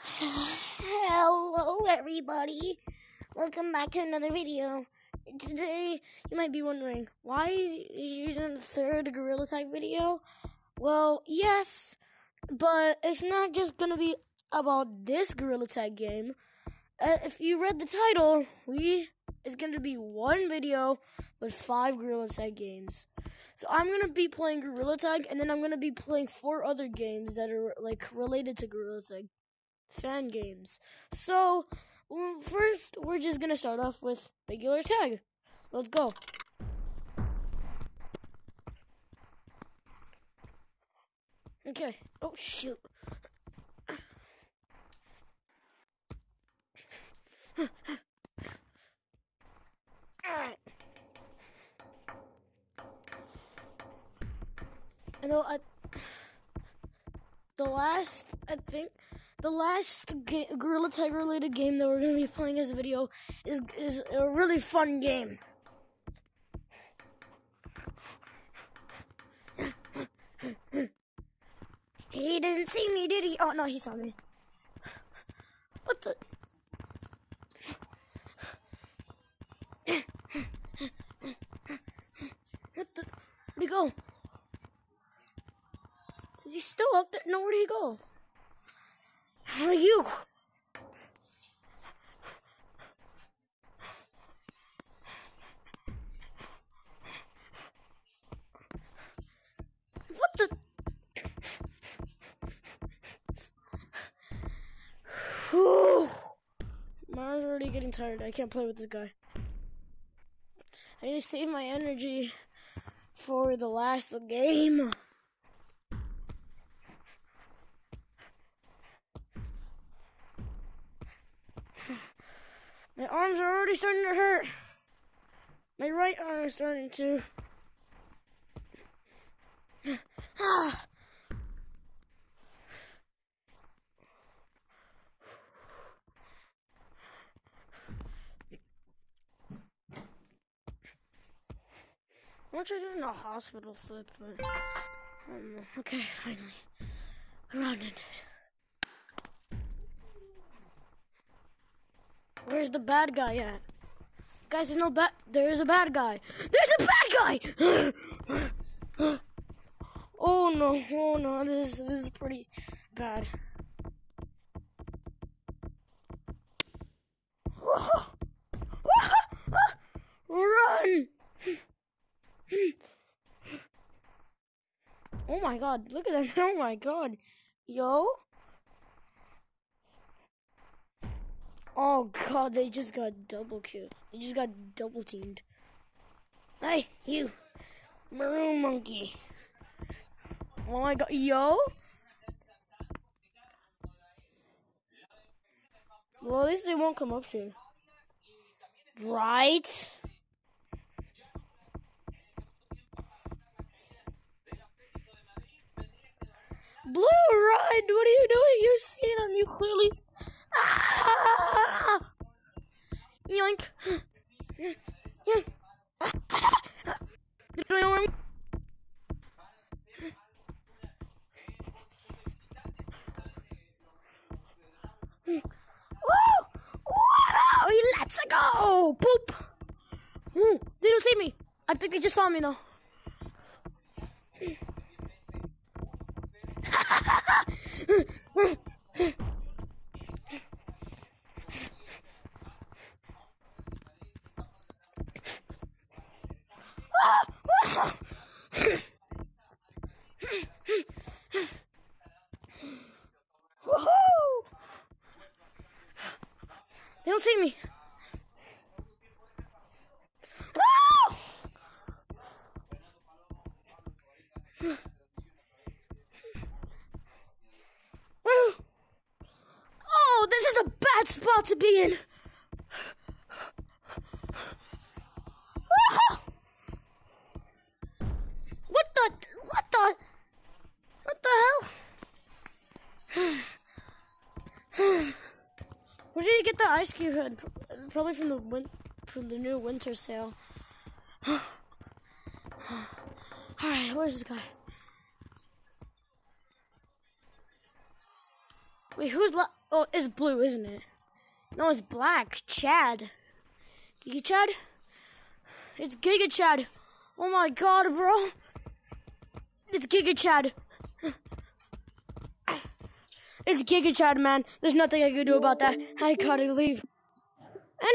Hello, everybody. Welcome back to another video. Today, you might be wondering, why is you doing the third Gorilla Tag video? Well, yes, but it's not just gonna be about this Gorilla Tag game. Uh, if you read the title, we it's gonna be one video with five Gorilla Tag games. So I'm gonna be playing Gorilla Tag, and then I'm gonna be playing four other games that are like related to Gorilla Tag fan games. So well, first, we're just gonna start off with regular tag. Let's go. Okay. Oh shoot. I know I, the last I think the last ga- Gorilla Tag related game that we're gonna be playing as a video is is a really fun game. he didn't see me, did he? Oh no, he saw me. What the? What the? Where'd he go? Is he still up there? No, where'd he go? How are you? What the? My arm's already getting tired. I can't play with this guy. I need to save my energy for the last game. Arms are already starting to hurt. My right arm is starting to. Ah. I want you doing a hospital flip, but um, okay, finally, the round ended. Where's the bad guy at? Guys, there's no bad. There is a bad guy. There's a bad guy. oh no! Oh no! This this is pretty bad. Run! Oh my god, look at that. Oh my god. Yo. Oh god, they just got double killed. They just got double teamed. Hey, you. Maroon monkey. Oh my god. Yo. Well, at least they won't come up here. Right? Blue Ride, what are you doing? You see them, you clearly. Ah! Yoink. Yoink. Me? Woo! Wow! Let's go! Poop! Ooh, they don't see me. I think they just saw me though. Woohoo! They don't see me. Woo! Woo! Oh, this is a bad spot to be in. Woo! What the? What the? What the hell? Where did he get the ice cube hood? Probably from the win- from the new winter sale. All right, where's this guy? Wait, who's left? Oh, it's blue, isn't it? No, it's black. Chad. Giga Chad? It's Giga Chad. Oh my god, bro. It's Giga Chad. It's Giga Chad, man. There's nothing I can do about that. I gotta leave.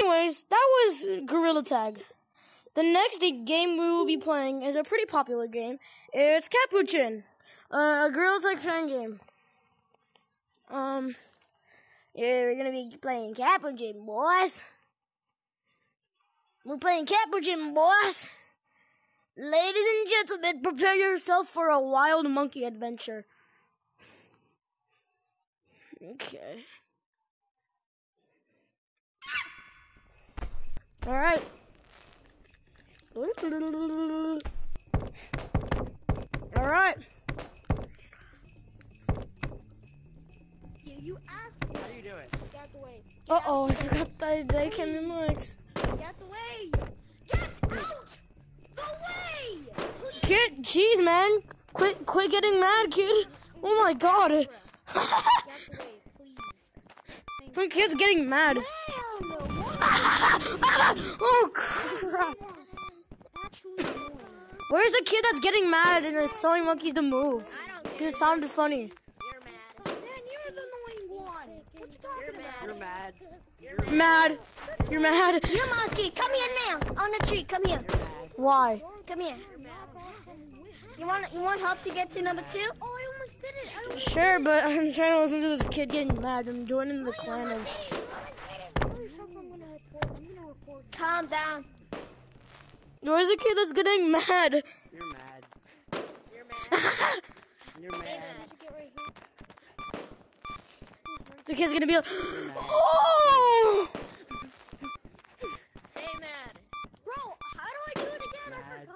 Anyways, that was Gorilla Tag. The next game we will be playing is a pretty popular game. It's Capuchin, uh, a Gorilla Tag fan game. Um, yeah, we're gonna be playing Capuchin, boys. We're playing Capuchin, boys. Ladies and gentlemen, prepare yourself for a wild monkey adventure. Okay. All right. All right. You, you asked me. How do you do it? Get out the way. Uh oh, I forgot that they came in mics. Get out the way. Get out. The way. Please. Kid, jeez, man, quit, quit getting mad, kid. Oh my god, Get out the way, please. Some kid's getting mad. Hell no. What? oh crap! That's who's annoying. Where's the kid that's getting mad and is telling monkeys to move? I don't Cause care. it sounded funny. You're mad. Man, you're mad. annoying one. What you talking You're about? mad. Mad? You're mad? You monkey, come here now. On the tree, come here. Why? Come here. You want you want help to get to number two? Oh, I almost did it. I almost Sure, but I'm trying to listen to this kid getting mad. I'm joining the oh, clan of. Calm down. Where's the kid that's getting mad? You're mad. You're mad. You're mad. Hey, mad. The kid's gonna be like, oh! Stay mad. Bro, how do I do it again? Mad.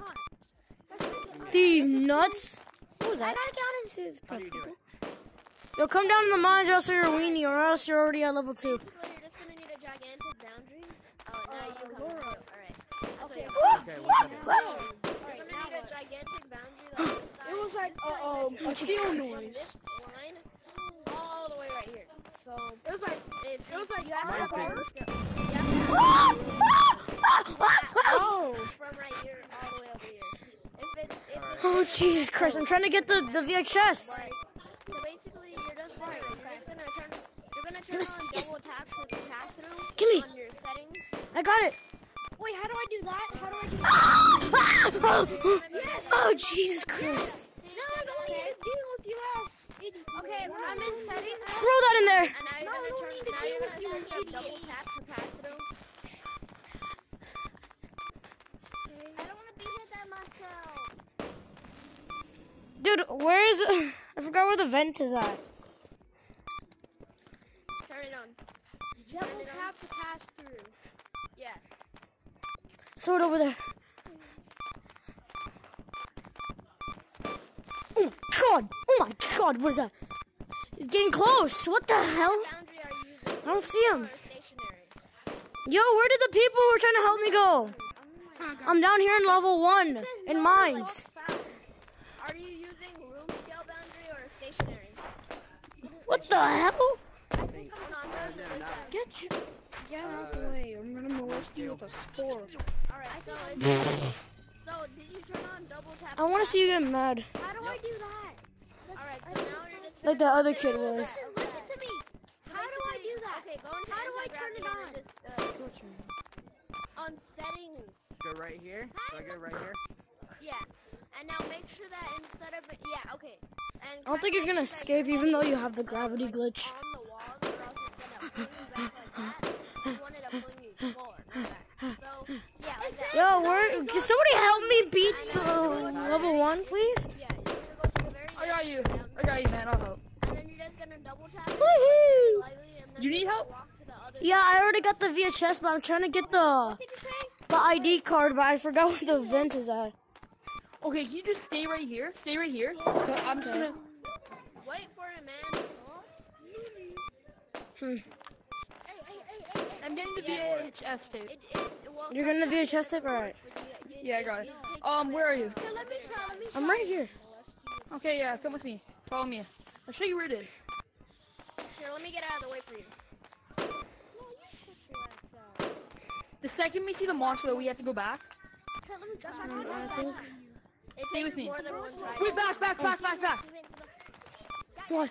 I forgot. These nuts. What was that? I gotta get on into the Yo, come down to the mines or else you're a weenie or else you're already at level 2. It was like this uh, um, a noise. Line all the way right here. So It was like It was like you have to my go, finger. have oh, from right here all the way over here. If it's if it's Oh, Jesus Christ. I'm trying to get the, the VHS. Right. So basically, you're just just gonna turn, you're gonna turn Yes, on yes. double tap to pass through your settings. I got it. Wait, how do I do that? How do I do that? Oh, oh Jesus Christ. No, I don't need to deal with you ass. Okay, I'm in settings. Throw that in there. And now you're No, I gonna don't turn, need to now deal you're with gonna you, turn the double tap to pass through. I don't wanna be hit that myself. Dude, where is it? I forgot where the vent is at. Turn it on. Double tap to pass through. It over there. Oh, God. Oh, my God. What is that? He's getting close. What the hell? Boundary are you using? I don't see him. Yo, where did the people who were trying to help me go? Oh I'm down here in level one, in mines. Are you using room scale boundary or stationary? What the hell? I think I'm not. No, no. get you. Get out of the way. I'm gonna molest you with a spore. Alright, so if, so did you turn on double tap? I want to see you get mad. How do I do that? Alright, so now you're just Like the other kid was. Listen, listen to me. How do I do that? Okay, go into How do I turn it on? then Just, uh, on settings. Go right here. So I go right here. Yeah. And now make sure that instead of it, yeah, okay. And I don't think you're gonna escape even though you have the gravity glitch. on the walls or else it's gonna pull you back like that. You want it to pull you forward, not back. So, yeah, like that. Yo, where? Can somebody help me beat uh, level one, please? Yeah, you're gonna go to the very I got you. I got you, man. I'll help. And then you're just gonna double tap Woohoo! slightly, and then You need help? walk to the other Yeah, I already got the VHS, but I'm trying to get the What did you say? the ID card, but I forgot where the vent is at. Okay, can you just stay right here? Stay right here. Okay, I'm just gonna. Wait for it, man. Hmm. Hey, hey, hey, hey, hey. I'm getting the VHS tape. It, it, well, You're getting the VHS tape, alright? Yeah, I got it. Um, where are you? Here, let me try, let me try. I'm right here. Okay, yeah, come with me. Follow me. I'll show you where it is. Here, let me get out of the way for you. No, you push your ass out. The second we see the monster, though, we have to go back. Okay, let me try. I think. Stay with me. more than. Wait, back, back, back, back, back. What?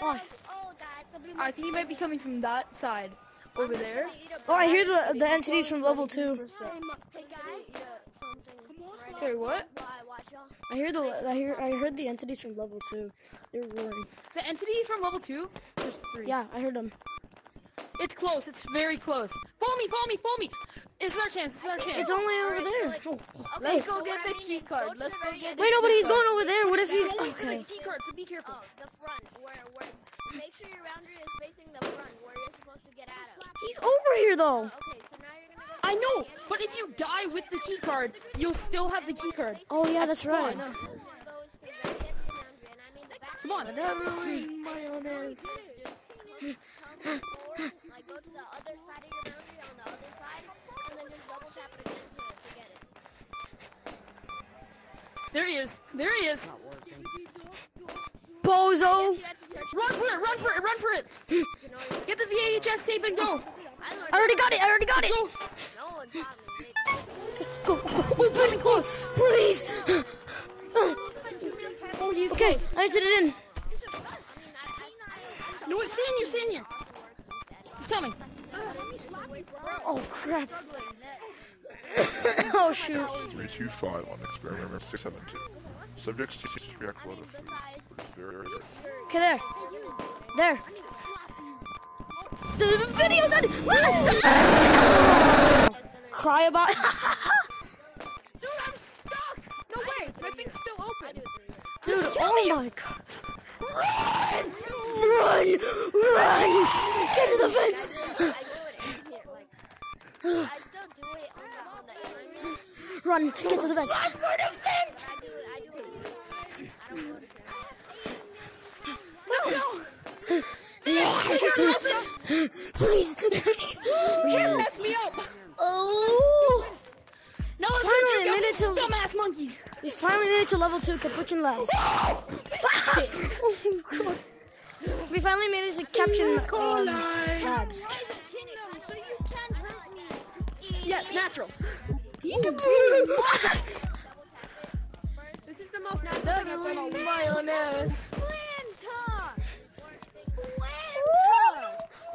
Why? Oh, that's a blue I think he might be coming from that side. Over there. Oh, I hear the the entities from level two. Hey guys, something. Wait, what? Why, watch y'all. I hear the I hear I heard the entities from level two. They're roaring. The entity from level two? There's three. Yeah, I heard them. It's close. It's very close. Follow me, follow me, follow me. It's our chance. It's our chance. It's only over there. Oh. Let's go so get the I mean key card. Let's go very get end. the Wait, no, but he's going over there. What if he? He's going for Okay. the key card, so be careful. Oh, the front, where, where, make sure your boundary is facing the front, where He's over here though. Oh, okay, so now you're gonna go. I know, but if you die with the key card, you'll still have the key card. Oh yeah, that's right. Goes to the very end of your boundary, and I mean the back. Come on, everyone. Mayonnaise. Just come forward, like go to the other side of your boundary on the other side, and then just double tap it again to, to get it. There he is. There he is. Not working. Bozo. You have to search Run for it. Run for it. Run for it. to know your- Get the VHS tape and go. I I already got it. I already got it. Go. no one taught me. They- Go, go. Oh, please, please. He's Okay, close. I entered it in. No, wait, stay in here. Stay in here. He's coming. Oh crap. oh shoot. 325 on experiment 672. Subjects to react well to food. Very, very good. Okay, there. There. The video's on. Cry about. Dude, I'm stuck. No way. My thing's still open. Dude, oh my god. Run! Run! Run! Get to the fence! I do it in here, like, do it on the, on the internet, Run! Get to the vent. but I do it, I do it in here. I don't go to church. Let's go. Please! you Can't mess me up. oh! No, let's Finally, go I check out made it to- dumbass monkeys. We finally made it to level 2 Capuchin Labs. oh my god. We finally made it to Capuchin um, Labs. Kingdom, so you can't hurt. Yes, natural. This is the most natural I've done all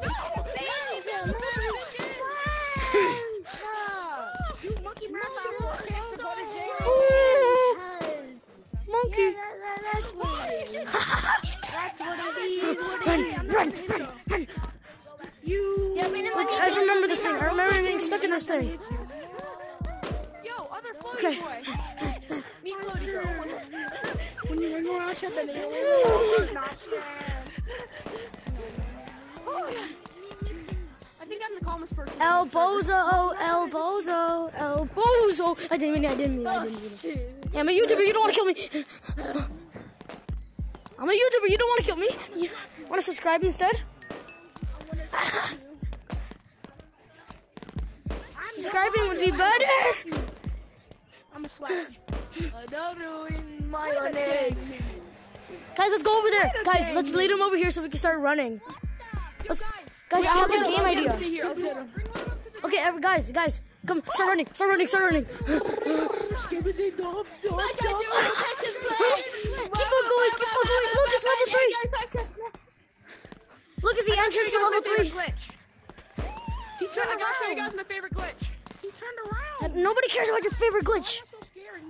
mayonnaise. Planta! No, You I didn't mean I didn't mean it, I didn't mean it. Yeah, I'm a YouTuber, you don't want to kill me. I'm a YouTuber, you don't want to kill me. You want to subscribe instead? Subscribing would be better. I'm a slash. Another in mayonnaise. Guys, let's go over there. Guys, let's lead him over here so we can start running. Let's, guys, I have a game idea. See here, let's get him. Okay, guys, guys, come, start running, start running, start running. Skibidi dop, dop, Like I do in Texas Keep on going, keep on going. Look, it's level three. Look, it's the entrance to level three. He turned I gotta show you guys my favorite glitch. He turned around. Nobody cares about your favorite glitch. That's so scary.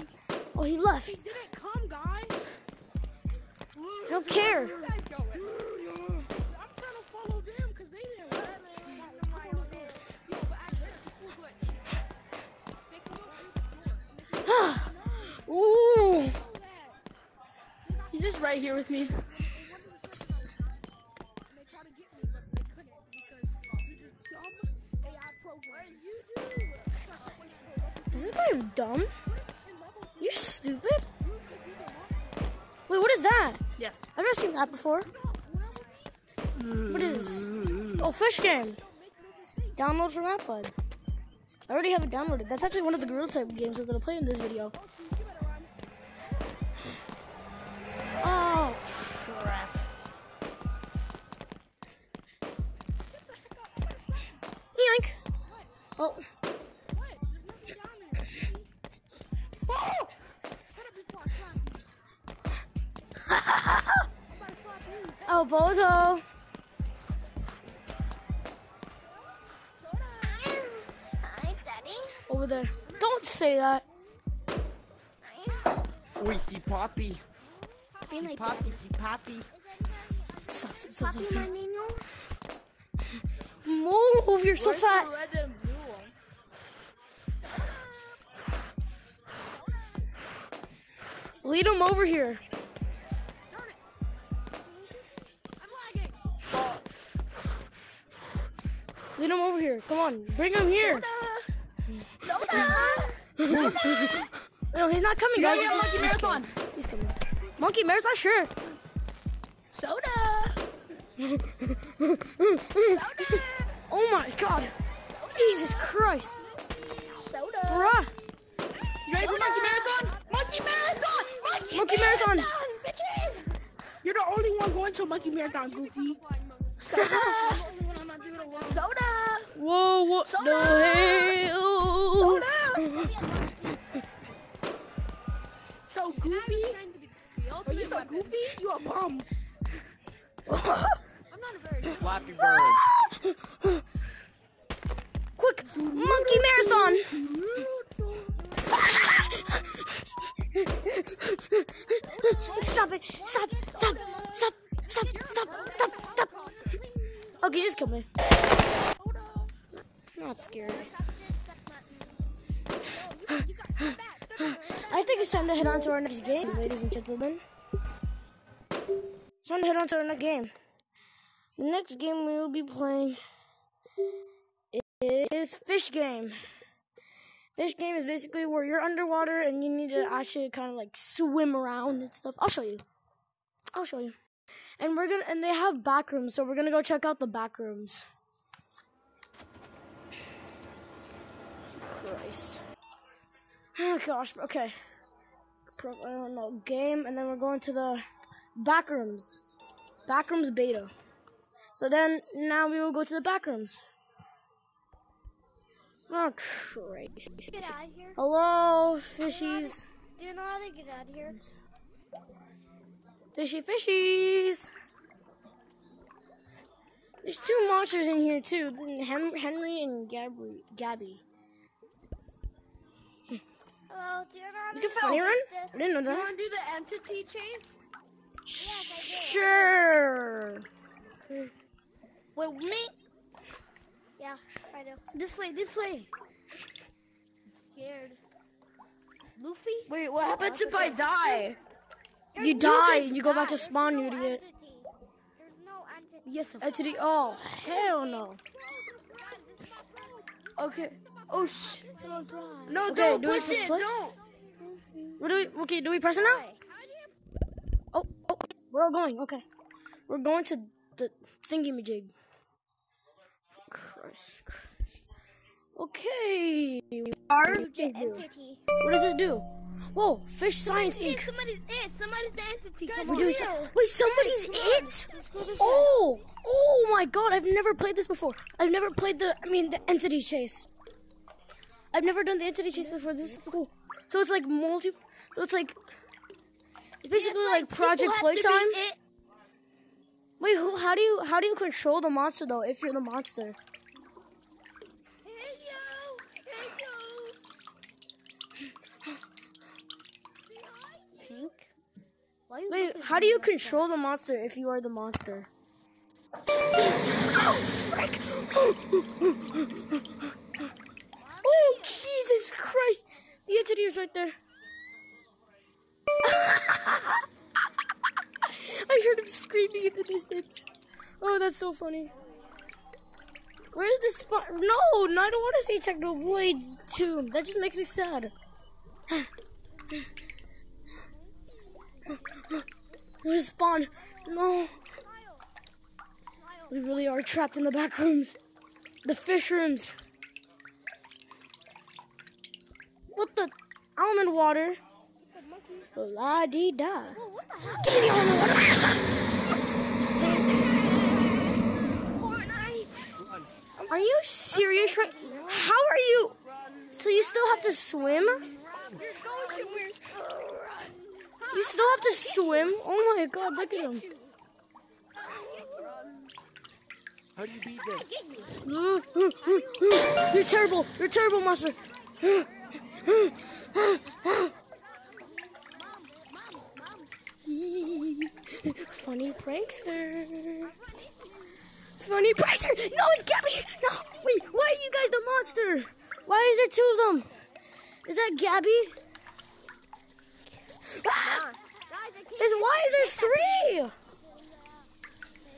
Oh, he left. He didn't come, guys. I don't care. Right here with me. Is this guy dumb? You stupid? Wait, what is that? Yes. I've never seen that before. What is this? Oh, fish game. Download from App Lab. I already have it downloaded. That's actually one of the Gorilla type games we're gonna play in this video. See Poppy. Be See my Poppy, see Poppy. Stop, stop, stop, Papi, stop. my. Move, you're so Where's fat. the red and blue one? Lead him over here. Darn it. I'm lagging. Lead him over here. Come on, bring him here. No, he's not coming, guys. yeah, He's- Monkey Marathon. Monkey Marathon, sure. Soda. Oh my god. Jesus Christ. Soda. Bruh. You ready for Monkey Marathon? Monkey Marathon! Monkey, Monkey Marathon. Bitches. You're the only one going to Monkey Marathon, Goofy. Soda! Soda! Whoa, what the hell? So goofy? Are you so goofy? You a bum. I'm not a very Flappy Bird. Quick, Monkey Marathon. Stop it. Stop. Stop. Stop. Stop. Stop. Stop. Stop. Okay, just kill me. I'm not scared. I think it's time to head on to our next game, ladies and gentlemen. Time to head on to our next game. The next game we will be playing is Fish Game. Fish Game is basically where you're underwater and you need to actually kind of like swim around and stuff. I'll show you. I'll show you. And we're gonna and they have back rooms, so we're gonna go check out the back rooms. Christ. Oh gosh, okay. I don't know, game, and then we're going to the back rooms. Beta. So then, now we will go to the backrooms. Oh, Christ. Get out of here. Hello, fishies. Do you know how to get out of here? Fishy fishies. There's two monsters in here too. Henry and Gabby. Gabby. Hello, do you know how to get out run? of I didn't know that. You want to do the entity chase? Sure. With me? Yeah, I do. This way, this way. Scared. Luffy? Wait, what happens if I die? You die and you go back to spawn, you idiot. There's no entity. Yes, of Entity. Oh, hell no. Okay. Oh, sh. No, Okay, don't do we push push it. play? Don't. What do we? Okay, do we press it now? We're all going. Okay, we're going to the thingy-majig. Christ. Okay. What does this do? Whoa, Fish Science Inc. somebody's it. Somebody's the entity. Come We're on. doing so- Wait, somebody's it? Oh, oh my god, I've never played this before. I've never played the, I mean, the entity chase. I've never done the entity chase before. This is cool. So it's like multi, so it's like, it's basically like Project People have to be Playtime. Wait, who, how do you, how do you control the monster though, if you're the monster? Hey yo, hey yo. Pink. Why you Wait, how do you control the monster if you are the monster? Oh, frick! oh, Jesus Christ! The entity is right there. I heard him screaming in the distance. Oh, that's so funny. Where's the spot? No, no, I don't want to see Technovoid's tomb. That just makes me sad. Where's spawn? No. We really are trapped in the back rooms. The fish rooms. What the? Almond water. La di da. Give me the almond water. Fortnite. Are you serious How are you? So you still have to swim? You're going somewhere. You still have to swim? Oh my god, look at him. How do you beat this? You're terrible. You're terrible, monster. Funny prankster. Funny prankster. No, it's Gabby. No, wait. Why are you guys the monster? Why is there two of them? Is that Gabby? Ah! Guys, I can't Is, why is there three?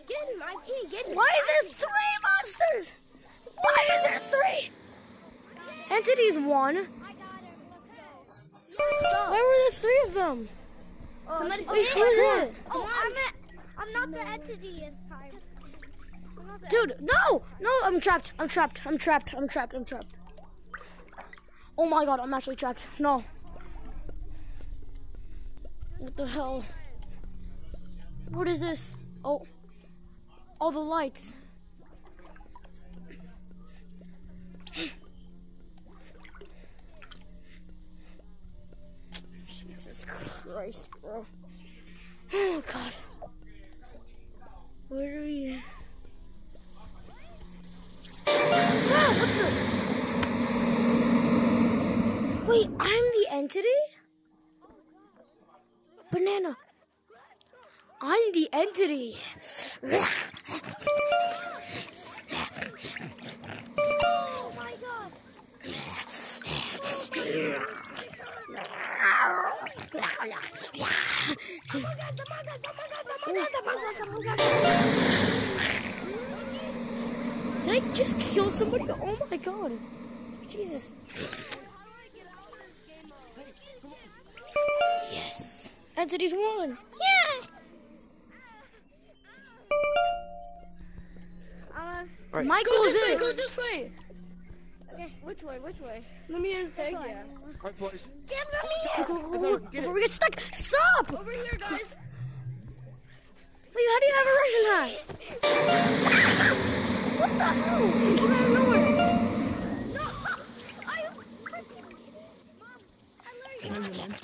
get him. I can't get him. Why is there three monsters? Why is there three? Entities one. I got him. Let's go. Why were there three of them? Somebody Wait, who is it? Oh, oh, oh, oh I'm at, I'm not the entity this time. I'm not the Dude, no! No, I'm trapped. I'm trapped. I'm trapped. I'm trapped. I'm trapped. Oh my god, I'm actually trapped. No. What the hell? What is this? Oh. All the lights. Jesus Christ, bro. Oh god. Where are we? Ah? Wait, I'm the entity? Banana. I'm the entity. Did I just kill somebody? Oh my god. Jesus. Yes. Entities won. Yeah. Uh, Alright. Michael's This way, in. go this way. Okay, which way, which way? Let me in. Thank you. Alright, boys. Get me Go, go, go, go, Before we get stuck. Stop! Over here, guys. Wait, how do you have a Russian hat? what the hell? You came out of nowhere. No! I... Mom, I learned.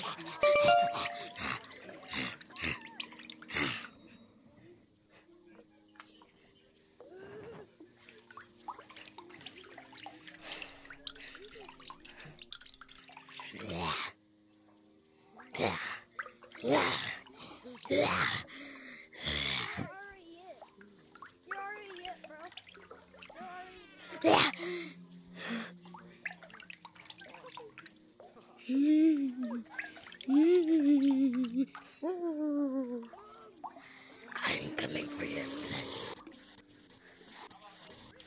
You're already it. You're already it, bro. You're already Ooh. I'm coming for your flesh.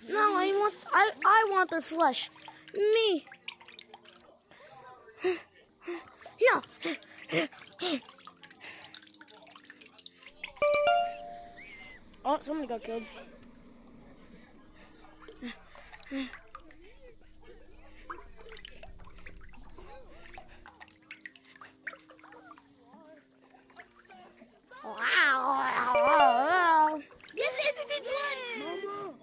No, I want I Flesh. Me. No. Oh, somebody got killed. Wow. Yes, it's the one!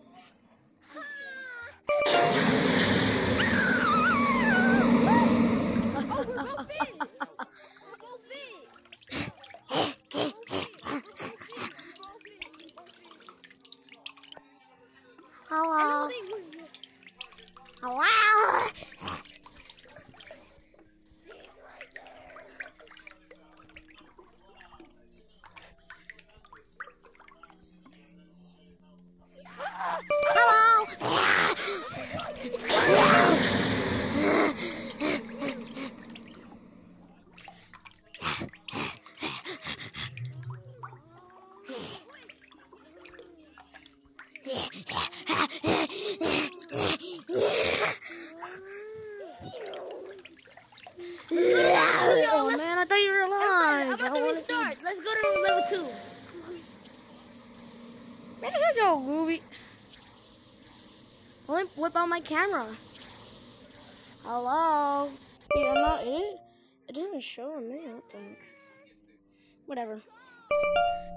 Oh, we're both big! We're both big! I Hello. don't think we're Hello. Hello. Oh man, I thought you were How alive. about I the wanna- restart? Let's go to level two. Man, such a movie. Whip, whip out my camera. Hello. Wait, I'm not in it. It doesn't show on me. I don't think. Whatever.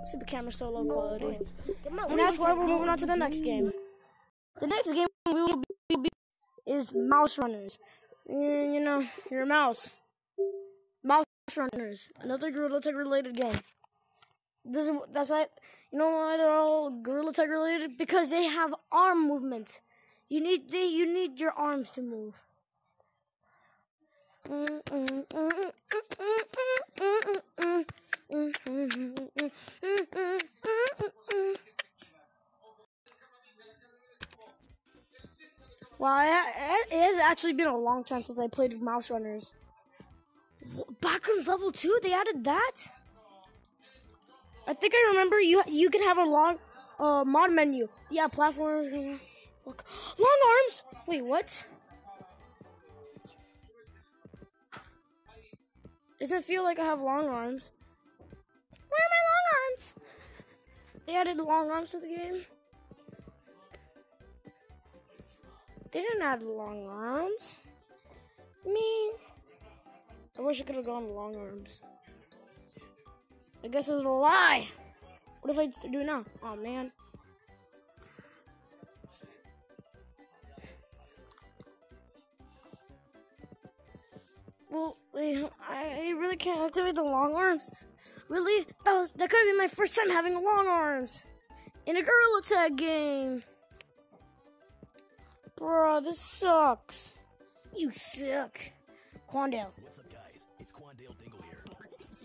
Super camera so low quality. And that's why we're moving on to the next game. The next game we will be is mouse runners. Mm, You know, you're a mouse. Mouse runners, another Gorilla Tag related game. This is that's why you know why they're all Gorilla Tag related because they have arm movement. You need they you need your arms to move. Wow, it has actually been a long time since I played Mouse Runners. Backrooms level two, they added that. I think I remember you you can have a long uh, mod menu. Yeah, platforms. Look, long arms. Wait, what? Doesn't feel like I have long arms. Where are my long arms? They added long arms to the game. They didn't add long arms. Me. I wish I could have gone long arms. I guess it was a lie. What if I do now? Oh man. Well, wait, I really can't activate the long arms. Really? That was that could have been my first time having long arms in a Gorilla Tag game. Bro, this sucks. You suck. Quandale. What's up, guys? It's Quandale Dingle here.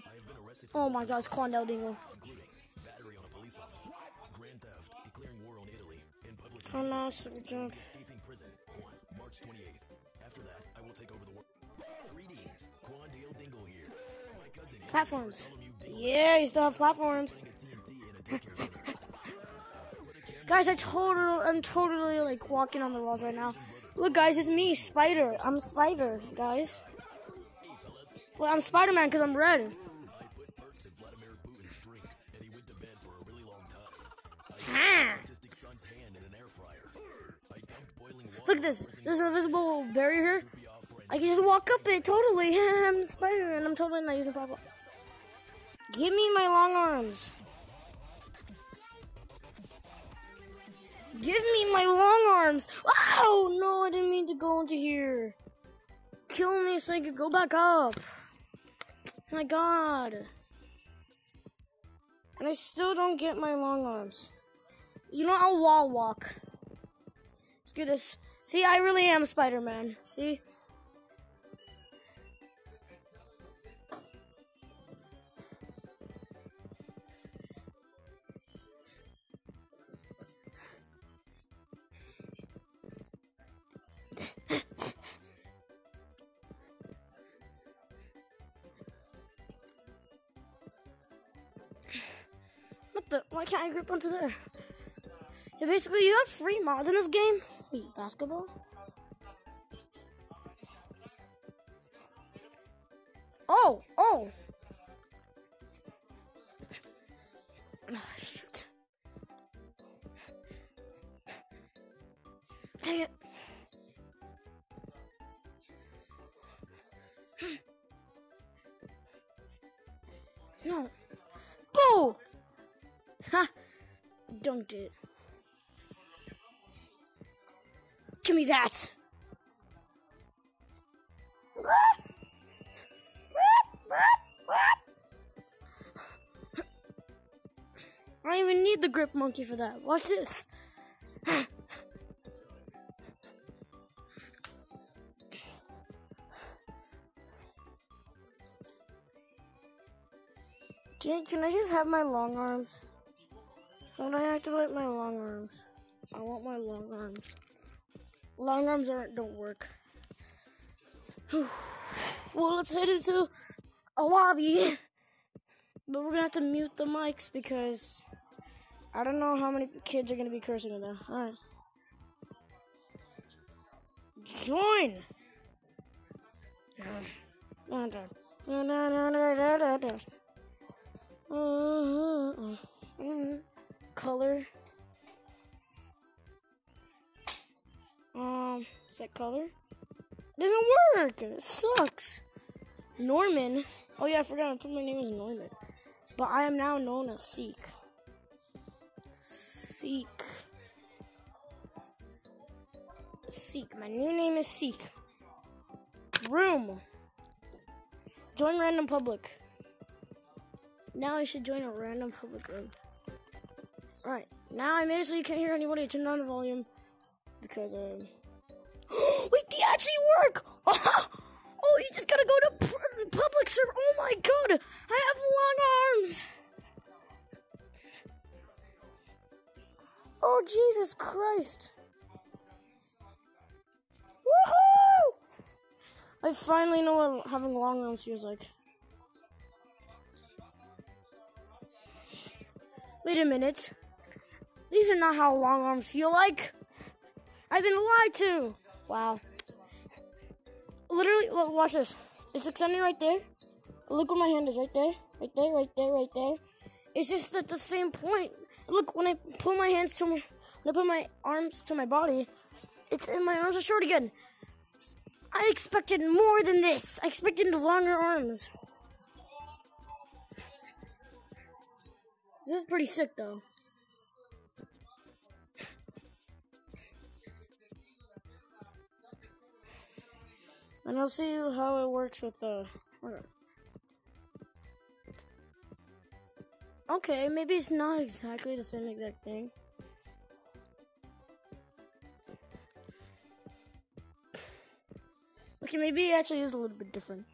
I have been arrested for Oh my god, it's Quandale Dingle. including battery on a police officer, grand theft, declaring war on Italy, and public no, super jump. escaping Platforms. Yeah, you still have platforms. Guys, I totally, I'm totally like walking on the walls right now. Look, guys, it's me, Spider. I'm Spider, guys. Well, I'm Spider Man because I'm red. Look at this. There's an invisible barrier here. I can just walk up it totally. I'm Spider Man. I'm totally not using platform. Give me my long arms. Give me my long arms. Oh no, I didn't mean to go into here. Kill me so I could go back up. My god. And I still don't get my long arms. You know, I'll wall walk. Let's this. See, I really am Spider Man. See? The? Why can't I grip onto there? Yeah, basically, you have free mods in this game. Wait, basketball? Oh, oh. Ah, shoot. Dang it. No. Dunked it. Give me that. I don't even need the grip monkey for that. Watch this. Can, can I just have my long arms? How do I activate my long arms? I want my long arms. Long arms aren't don't work. well, let's head into a lobby. But we're gonna have to mute the mics because I don't know how many kids are gonna be cursing in there. Alright. Join! Uh-huh. Color. Um, is that color? Doesn't work! It sucks! Norman. Oh yeah, I forgot. I put my name as Norman. But I am now known as Seek. Seek. Seek. My new name is Seek. Room. Join random public. Now I should join a random public room. Alright. Now I made it so you can't hear anybody. Turn down the volume. Because, um. Wait, they actually work! Oh, you just gotta go to public server. Oh my god! I have long arms! Oh, Jesus Christ. Woohoo! I finally know what having long arms feels like. Wait a minute. These are not how long arms feel like. I've been lied to. Wow. Literally, look, watch this. It's extending right there. Look where my hand is, right there, right there, right there, right there. It's just at the same point. Look, when I put my hands to my, when I put my arms to my body, it's and my arms are short again. I expected more than this. I expected longer arms. This is pretty sick, though. And I'll see how it works with the. Okay, maybe it's not exactly the same exact thing. Okay, maybe it actually is a little bit different.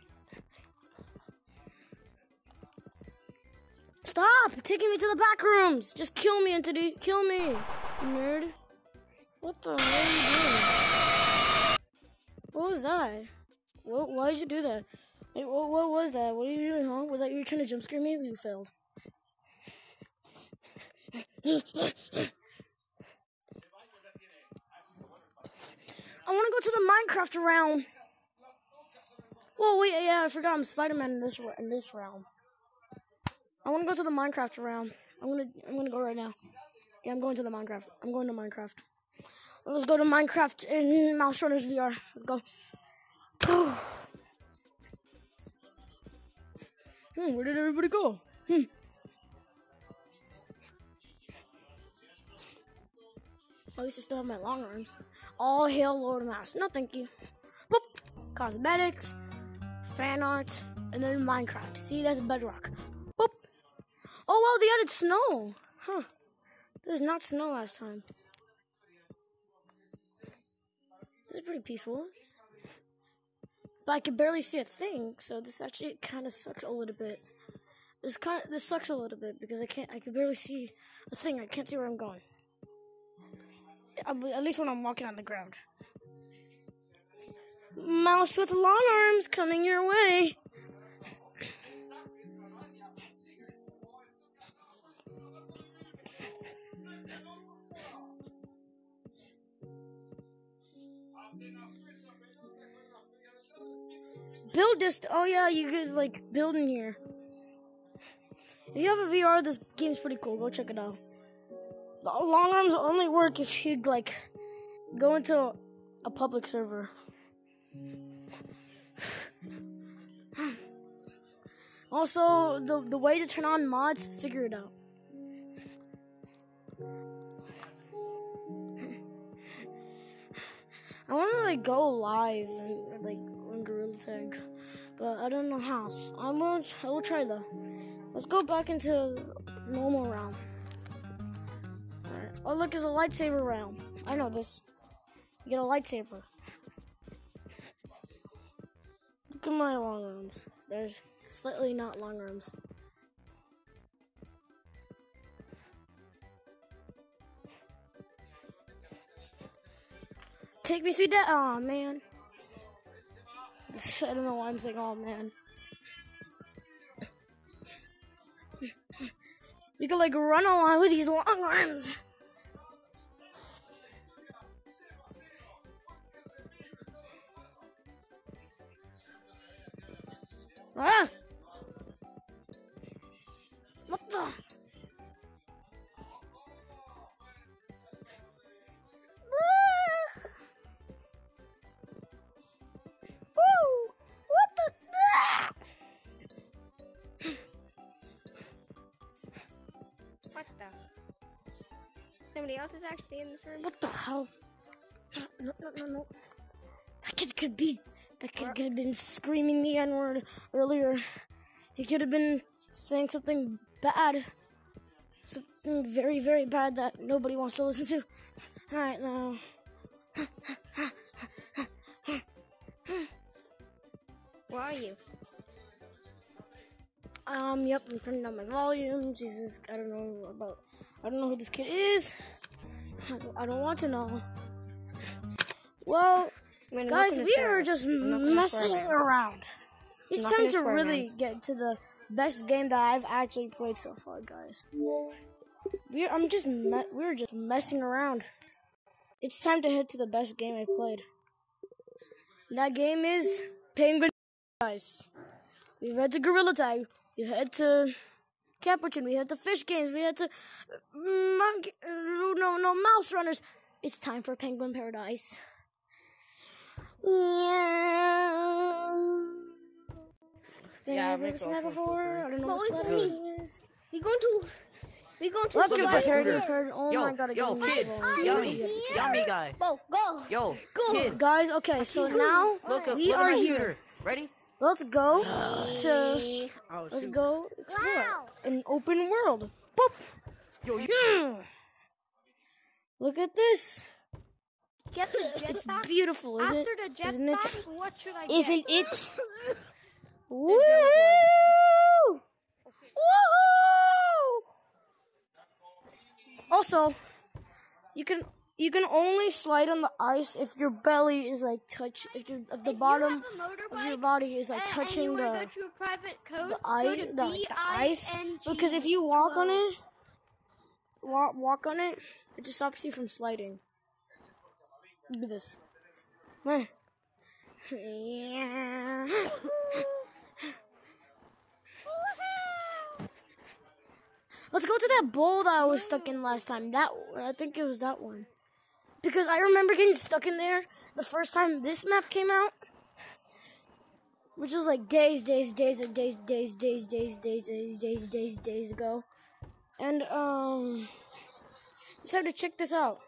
Stop taking me to the back rooms. Just kill me, entity. Kill me, nerd. What the hell are you doing? What was that? What, why did you do that? Wait, what, what was that? What are you doing, huh? Was that you were trying to jump scare me? You failed. I want to go to the Minecraft realm. Whoa, wait, yeah, I forgot I'm Spider-Man in this in this realm. I want to go to the Minecraft realm. I'm gonna I'm gonna go right now. Yeah, I'm going to the Minecraft. I'm going to Minecraft. Let's go to Minecraft in Mouse Runners VR. Let's go. hmm, where did everybody go? Hmm. At least I still have my long arms. All hail Lord Mouse. No, thank you. Boop. Cosmetics, fan art, and then Minecraft. See, that's bedrock. Boop. Oh, well, they added snow. Huh. There's not snow last time. This is pretty peaceful. But I can barely see a thing, so this actually kind of sucks a little bit. This kind of, this sucks a little bit because I can't I can barely see a thing. I can't see where I'm going. At least when I'm walking on the ground. Mouse with long arms coming your way. Build this. Oh yeah, you could like build in here. If you have a VR, this game's pretty cool. Go check it out. The long arms only work if you like go into a public server. Also, the the way to turn on mods, figure it out. I want to like go live and like Tag, but I don't know how. So I'm gonna I will try though. Let's go back into normal realm. Alright. Oh look, it's a lightsaber realm. I know this. You get a lightsaber. Look at my long arms. There's slightly not long arms. Take me sweet dad. Oh man. I don't know why I'm saying oh man. We could like run along with these long arms. Is actually in this room. What the hell? No, no, no, no. That kid could be. That kid could have been screaming the N word earlier. He could have been saying something bad. Something very, very bad that nobody wants to listen to. Alright, now. Where are you? Um, yep, I'm turning down my volume. Jesus, I don't know about. I don't know who this kid is. I don't, want to know. Well, I'm guys, look in the we are just I'm not gonna messing around. It's time to really get to the best game that I've actually played so far, guys. We're I'm just we're just messing around. It's time to head to the best game I played. And that game is Penguin Guys. We've had to Gorilla Tag. We've had to Capuchin. We had to Fish Games. We had to uh, Monkey. Uh, no, no, Mouse Runners. It's time for Penguin Paradise. Yeah. Yeah, I've never seen that also before. I don't know what we- slutty is. We going to. We going to. Look at the survive- parody parody. Oh yo, my god, I yo, got kid, yummy, yummy guy. Go, go. Yo, Go. kid, Guys, okay, so now look we look are here. scooter. Ready? Let's go to Oh, let's go explore Wow. an open world. Boop. Yo, you, Hmm. Look at this. Get the It's jetpack. beautiful, isn't After it? the Isn't it? jetpack, what should I get? Isn't it? Woo! Woohoo! Also, you can you can only slide on the ice if your belly is like touch if your if the bottom of your body is like touching the go to a private code, the ice the, the ice because if you walk on it walk walk on it it just stops you from sliding. Look at this. Yeah. Let's go to that bowl that I was stuck in last time. That I think it was that one. Because I remember getting stuck in there the first time this map came out. Which was like days, days, days, and days, days, days, days, days, days, days, days, days ago. And um decided to check this out.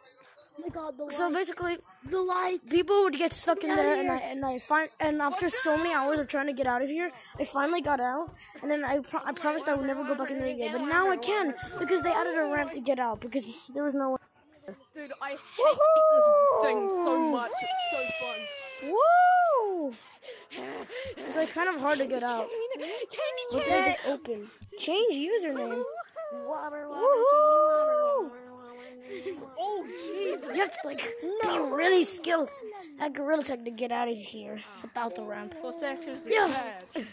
Oh my god, the light. So basically The light. people would get stuck in Get there outta and I and I find and after so many hours of trying to get out of here, I finally got out. And then I pro- I promised I would never go back in there again. But now I can because they added a ramp to get out because there was no Dude, I hate this thing so much. It's so fun. Woo! It's like kind of hard to get out. Look at it just open. Change username. Woohoo! Oh, Jesus. You have to like be really skilled at Gorilla Tag to get out of here without the ramp. For sections to Yeah. catch.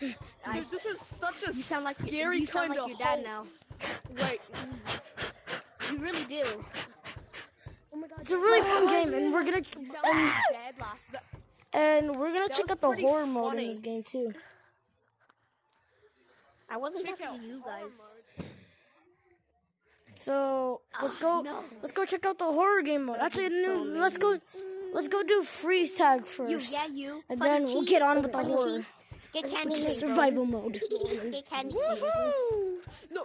Dude, this is such a You sound like scary you sound kind like of your dad hole. now. Wait, You really do. Oh my god. It's a really fun game, and we're gonna You sound like your and we're gonna check out the pretty horror mode in this game too. I wasn't check talking to you guys. So let's ah, go. no. Let's go check out the horror game mode. Actually, no, let's go. Let's go do freeze tag You, first, yeah, you. and Funny then we'll cheese, get on with the funny horror. Get candy which is cane. survival mode. Get candy cane. No.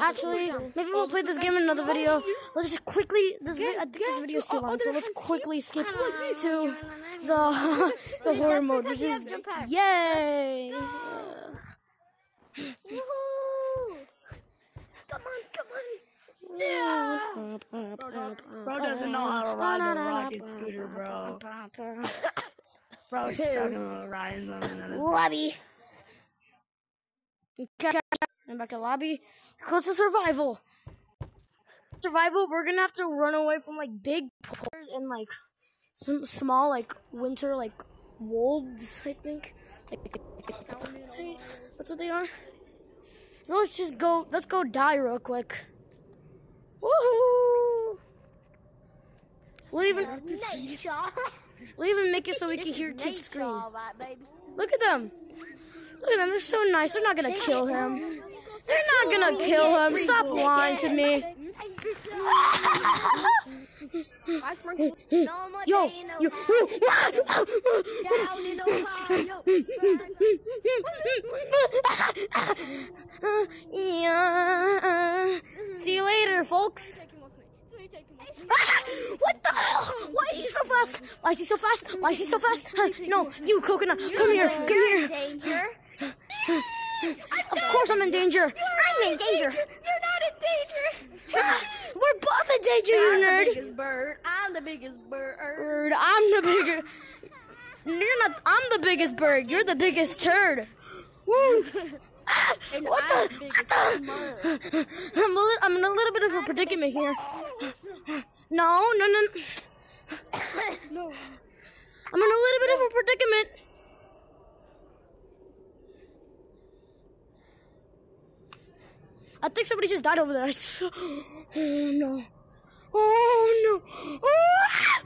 Actually, maybe we'll play this game in another video. Let's just quickly. This I think this video is too long, so let's quickly skip to the the horror mode, which is yay. Come on, come on. bro doesn't know how to ride the rocket scooter, bro. Bro, he's stuck on riding something that is. Lobby. Okay, and back to the lobby. Go to survival. Survival, we're gonna have to run away from like big pours and like some small like winter like wolves. I think. Like, that's what they are. So let's just go. Let's go die real quick. Woohoo! We'll even we'll even make it so we can hear kids scream. all right, baby. Look at them. Look at them. They're so nice. They're not gonna kill him. They're not gonna kill him. Stop lying to me. No Yo, day in you. Here, folks. What the hell? Why are you so fast? Why is he so fast? Why is he so fast? Huh, no, you coconut, come here, come here. Danger. Of course I'm in danger. I'm in danger. You're not in danger. Ah, we're both in danger, you I'm the biggest bird. I'm the biggest bird. Bird, I'm the biggest. You're not. I'm the biggest bird. You're the biggest turd. Woo. And What I'm the? the What the? I'm, a li- I'm in a little bit of a predicament here. No, no, no. No. I'm in a little bit of a predicament. I think somebody just died over there. I s- Oh no. Oh no. Ah!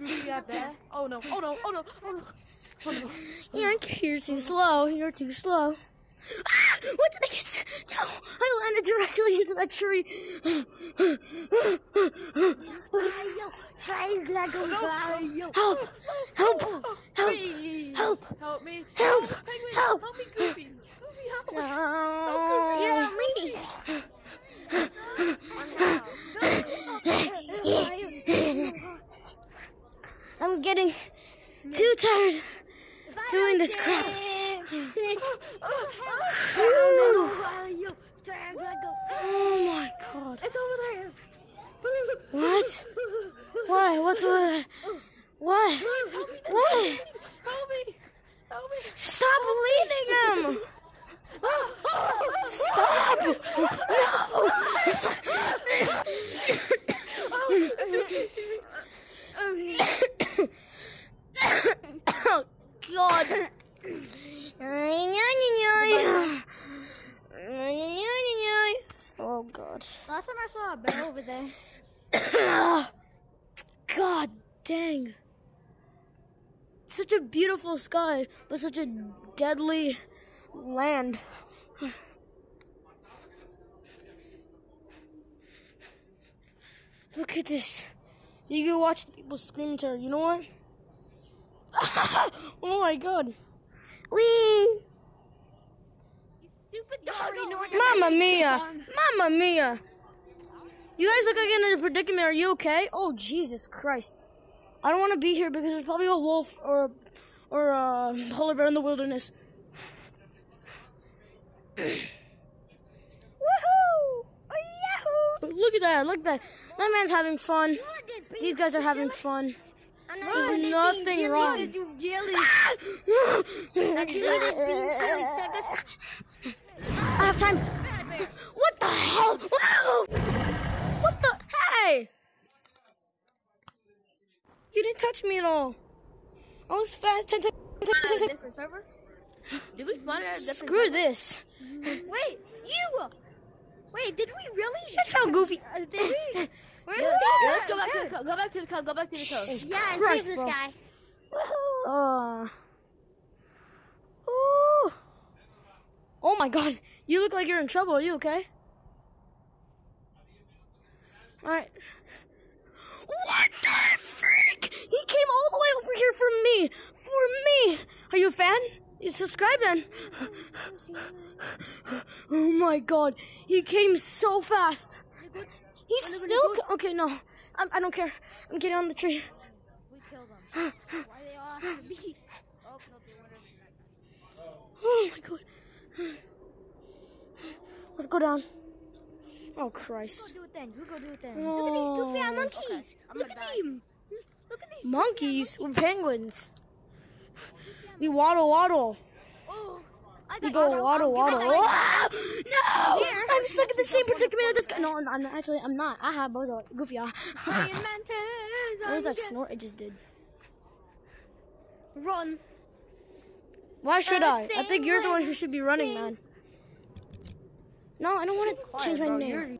You got that? Oh no! Oh no! Oh no! Oh no! Yank, you're too slow. You're too slow. Ah, what did I get? No, I landed directly into that tree. Help! Help! Help! Help! Help me! Help! Help! Help me, Goofy! Goofy, help! No. me! I'm getting too tired doing this crap. Oh my god. It's over there. What? Why? What's over there? What? What? Help me! Help me! Stop leading him! Stop! Oh God! Oh God! Last time I saw a bear over there. God dang! Such a beautiful sky, but such a deadly land. Look at this. You can watch the people scream to her. You know what? oh my god. Wee! Stupid dog. Mamma mia! Mamma mia! You guys look like in a predicament. Are you okay? Oh Jesus Christ! I don't want to be here because there's probably a wolf or or a polar bear in the wilderness. Woohoo! Oh, yahoo! Look at that! Look at that! That man's having fun. These guys are having fun. There's nothing wrong. I have time. What the hell? What the? Hey! You didn't touch me at all. Was fast. Ten, ten, ten, ten, ten. different server? Did we spawn at a different Screw this. Wait, you! Wait, did we really? Shut your goofy. Uh, did we? Where Yeah, yeah, let's go back to the co- go back to the coast. Go back to the coast. Yeah, and Christ, save this bro. guy. Uh. Ooh. Oh my god. You look like you're in trouble. Are you okay? Alright. What the? He came all the way over here for me. For me. Are you a fan? You subscribe then. Oh my god. He came so fast. He's still. co- Okay, no. I'm, I don't care. I'm getting on the tree. We killed them. Why they all have to? Oh no, they weren't. Oh my god. Let's go down. Oh Christ. Go do it then. You go do it then. Oh. Goofy eye monkeys. Look at them. Look at these. Monkeys with penguins. We waddle waddle. Oh, I We go waddle waddle. Ah! No! Here. I'm stuck in the same predicament as this guy. No, I'm, I'm actually I'm not. I have bozo. Goofy. Giant What was that snort I just did? Run. Why should I? I think you're the one who should be running, man. No, I don't want to change my name.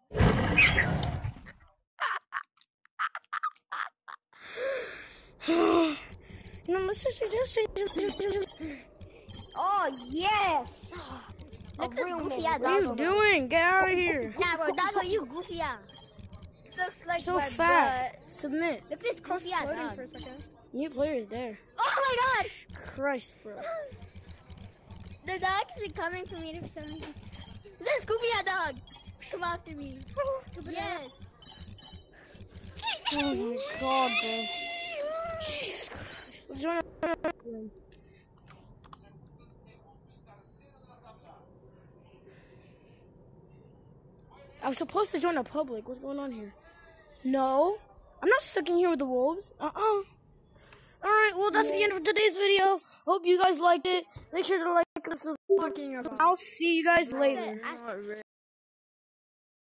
No, let's just just. Just, just, just, Oh yes. Look at this goofy eye what are you doing? Get out of here. Yeah, bro, doggo, you goofy eye. Looks like So my fat. butt. Submit. Look at this goofy eye Loading dog. for a second. New player is there. Oh my gosh! Christ, bro. They're actually coming for me to show me. There's Scooby Hot Dog. Come after me. Yes. Oh my god, bro. I was supposed to join a public. What's going on here? No. I'm not stuck in here with the wolves. Uh-uh. Alright, well, that's the end of today's video. Hope you guys liked it. Make sure to like and subscribe. I'll see you guys later.